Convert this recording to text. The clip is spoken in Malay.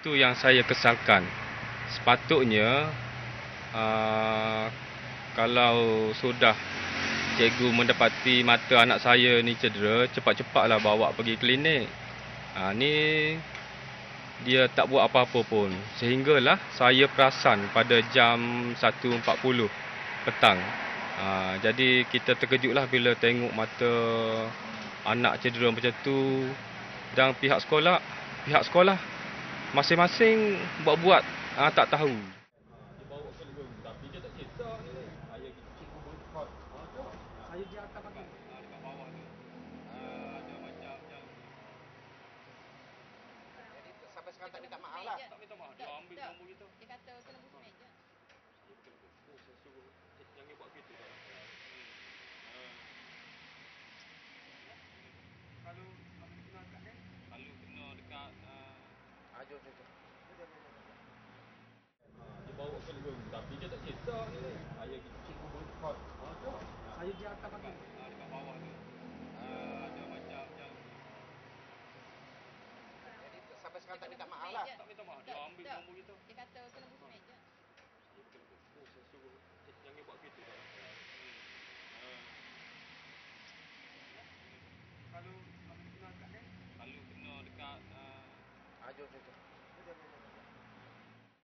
Itu yang saya kesalkan. Sepatutnya uh, kalau sudah cikgu mendapati mata anak saya ni cedera, cepat-cepatlah bawa pergi klinik. Ha, ni dia tak buat apa-apa pun. Sehinggalah saya perasan pada jam 1.40 petang. Ha, jadi kita terkejutlah bila tengok mata anak cedera macam tu dan pihak sekolah pihak sekolah masing-masing buat-buat uh, tak tahu. Sampai sekarang tak minta maaf lah. Tak minta maaf. Dia ambil Tak. nombor kita. Dia kata tembus meja. Oh, saya suruh jangan buat gitu. Kalau kalau kena dekat ni? Kalau kena dekat uh, Ah, jom, jom, jom. Dia bawa ke room tapi dia tak cerita ni. Saya cikgu berkot. Saya di atas dekat, ah, dekat bawah tu. Ah, ada macam yang Jadi sampai sekarang tak minta maaf lah. tak minta maaf. Dia Tak, ambil tak. nombor kita. Dia kata tembus meja. Saya suruh jangan buat gitu. Kalau kalau kena dekat ni? Kalau kena dekat uh, Ah, jom, jom, jom.